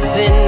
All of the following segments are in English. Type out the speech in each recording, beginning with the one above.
To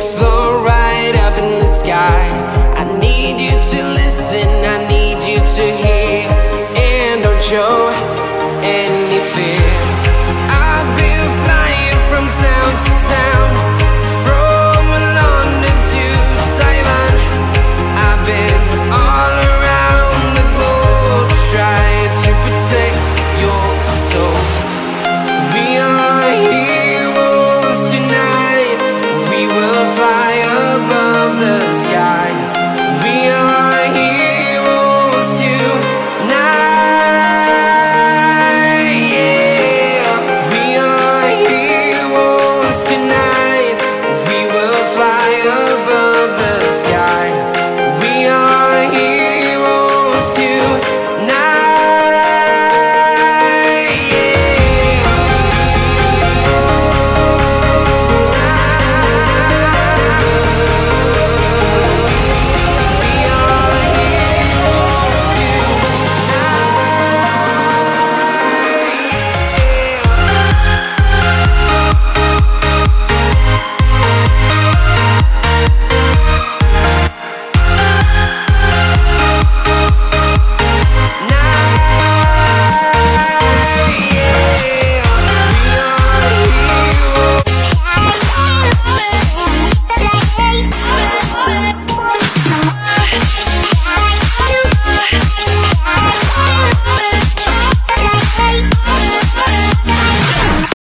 explode right up in the sky. I need you to listen, I need you to hear. And don't show the sky.